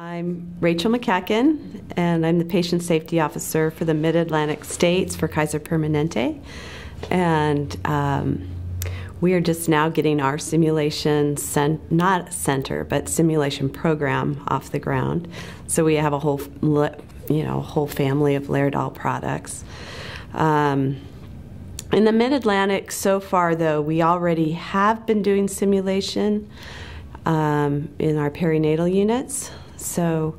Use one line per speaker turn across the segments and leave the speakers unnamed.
I'm Rachel MacEachin, and I'm the Patient Safety Officer for the Mid Atlantic States for Kaiser Permanente. And um, we are just now getting our simulation, not center, but simulation program off the ground. So we have a whole, you know, whole family of Laerdal products. Um, in the Mid Atlantic, so far though, we already have been doing simulation um, in our perinatal units. So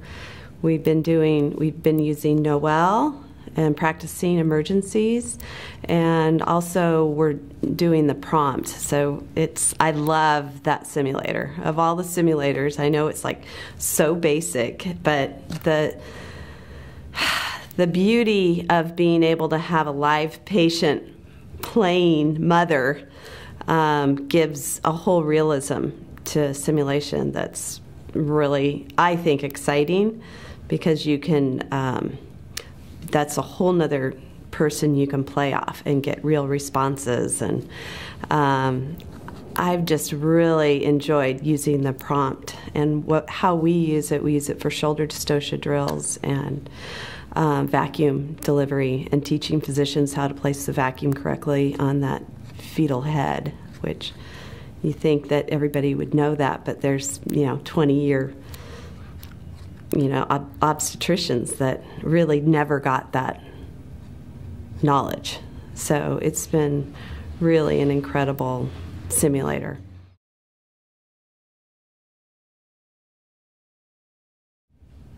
we've been doing, we've been using Noelle and practicing emergencies, and also we're doing the prompt. So it's, I love that simulator. Of all the simulators, I know it's like so basic, but the, the beauty of being able to have a live patient playing mother um, gives a whole realism to simulation that's really, I think, exciting because you can, um, that's a whole nother person you can play off and get real responses. And um, I've just really enjoyed using the prompt and what, how we use it. We use it for shoulder dystocia drills and um, vacuum delivery and teaching physicians how to place the vacuum correctly on that fetal head, which you think that everybody would know that, but there's, you know, 20 year, you know, ob- obstetricians that really never got that knowledge. So it's been really an incredible simulator.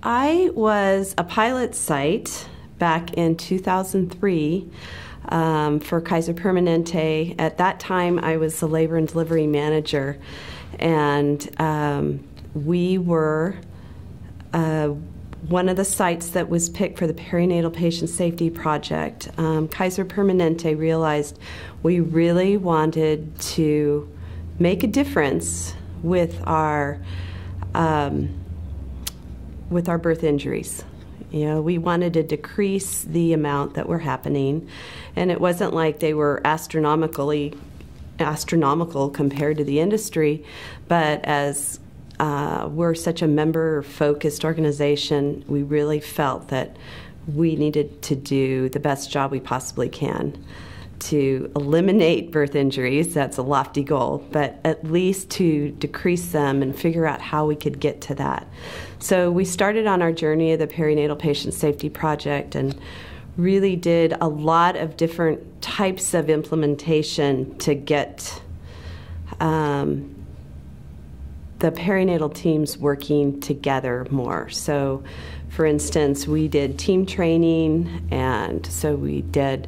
I was a pilot site back in 2003 um, for Kaiser Permanente. At that time, I was the labor and delivery manager, and um, we were uh, one of the sites that was picked for the perinatal patient safety project. Um, Kaiser Permanente realized we really wanted to make a difference with our um, with our birth injuries. You know, we wanted to decrease the amount that were happening, and it wasn't like they were astronomically astronomical compared to the industry, but as uh, we're such a member focused organization, we really felt that we needed to do the best job we possibly can to eliminate birth injuries. That's a lofty goal, but at least to decrease them and figure out how we could get to that. So we started on our journey of the Perinatal Patient Safety Project and really did a lot of different types of implementation to get um, the perinatal teams working together more. So, for instance, we did team training, and so we did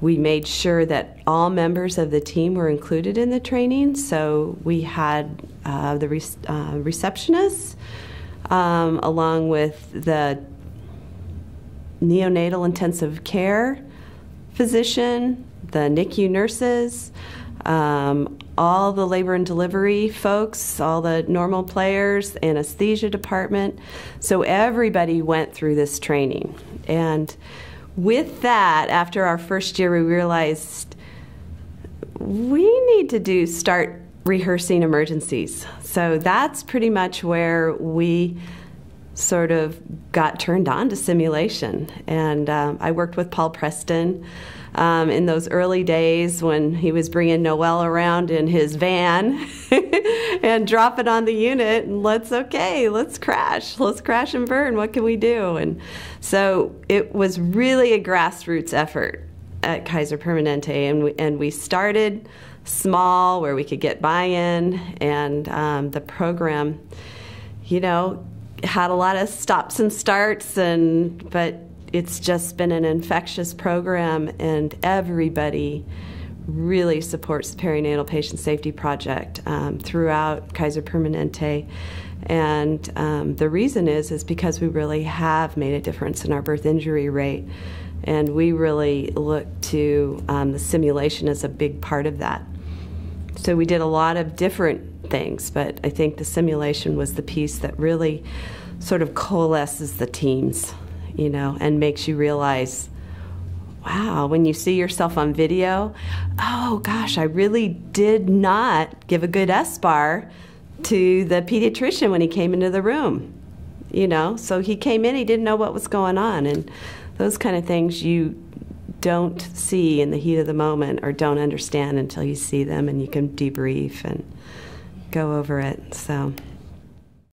we made sure that all members of the team were included in the training. So we had uh, the re- uh, receptionists, um, along with the neonatal intensive care physician, the NICU nurses, um, all the labor and delivery folks, all the normal players, anesthesia department. So everybody went through this training. And with that, after our first year, we realized we need to do start rehearsing emergencies. So that's pretty much where we sort of got turned on to simulation. And um, I worked with Paul Preston um, in those early days when he was bringing Noelle around in his van and drop it on the unit and let's, okay, let's crash. Let's crash and burn. What can we do? And so it was really a grassroots effort at Kaiser Permanente. And we, and we started small where we could get buy in, and um, the program, you know, had a lot of stops and starts and but it's just been an infectious program, and everybody really supports the Perinatal Patient Safety Project um, throughout Kaiser Permanente. And um, the reason is is because we really have made a difference in our birth injury rate, and we really look to um, the simulation as a big part of that. So we did a lot of different things, but I think the simulation was the piece that really sort of coalesces the teams you know, and makes you realize, wow, when you see yourself on video, oh gosh, I really did not give a good SBAR to the pediatrician when he came into the room. you know. So he came in, he didn't know what was going on, and those kind of things you don't see in the heat of the moment or don't understand until you see them and you can debrief and go over it. So.